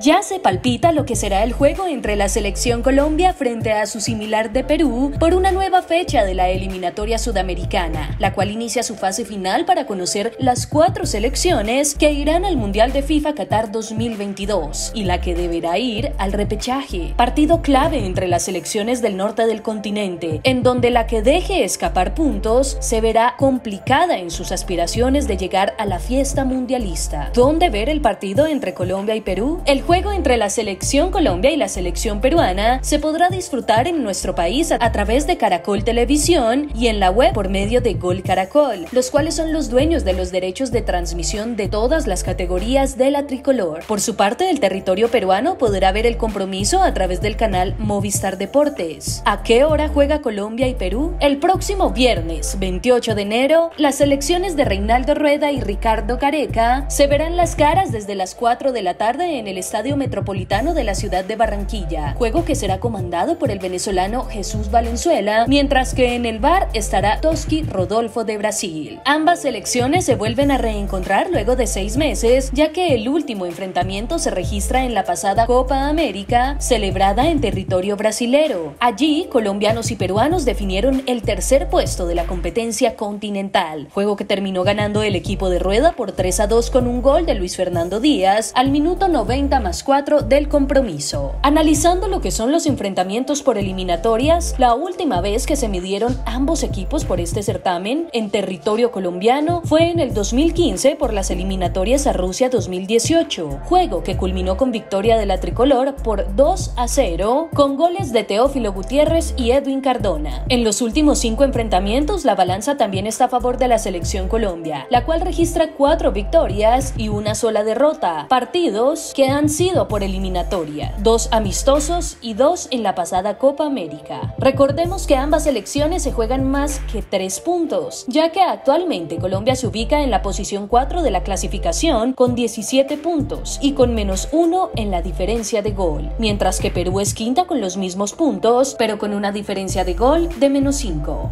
Ya se palpita lo que será el juego entre la selección Colombia frente a su similar de Perú por una nueva fecha de la eliminatoria sudamericana, la cual inicia su fase final para conocer las cuatro selecciones que irán al Mundial de FIFA Qatar 2022 y la que deberá ir al repechaje, partido clave entre las selecciones del norte del continente, en donde la que deje escapar puntos se verá complicada en sus aspiraciones de llegar a la fiesta mundialista. ¿Dónde ver el partido entre Colombia y Perú? Juego entre la selección Colombia y la selección peruana se podrá disfrutar en nuestro país a través de Caracol Televisión y en la web por medio de Gol Caracol, los cuales son los dueños de los derechos de transmisión de todas las categorías de la tricolor. Por su parte, el territorio peruano podrá ver el compromiso a través del canal Movistar Deportes. ¿A qué hora juega Colombia y Perú? El próximo viernes 28 de enero, las selecciones de Reinaldo Rueda y Ricardo Careca se verán las caras desde las 4 de la tarde en el estadio Metropolitano de la ciudad de Barranquilla, juego que será comandado por el venezolano Jesús Valenzuela, mientras que en el bar estará Toski Rodolfo de Brasil. Ambas selecciones se vuelven a reencontrar luego de seis meses, ya que el último enfrentamiento se registra en la pasada Copa América, celebrada en territorio brasilero. Allí, colombianos y peruanos definieron el tercer puesto de la competencia continental, juego que terminó ganando el equipo de rueda por 3 a 2 con un gol de Luis Fernando Díaz al minuto 90 más 4 del compromiso. Analizando lo que son los enfrentamientos por eliminatorias, la última vez que se midieron ambos equipos por este certamen en territorio colombiano fue en el 2015 por las eliminatorias a Rusia 2018, juego que culminó con victoria de la tricolor por 2 a 0 con goles de Teófilo Gutiérrez y Edwin Cardona. En los últimos cinco enfrentamientos, la balanza también está a favor de la selección Colombia, la cual registra cuatro victorias y una sola derrota, partidos que han sido por eliminatoria, dos amistosos y dos en la pasada Copa América. Recordemos que ambas selecciones se juegan más que tres puntos, ya que actualmente Colombia se ubica en la posición 4 de la clasificación con 17 puntos y con menos uno en la diferencia de gol, mientras que Perú es quinta con los mismos puntos, pero con una diferencia de gol de menos 5.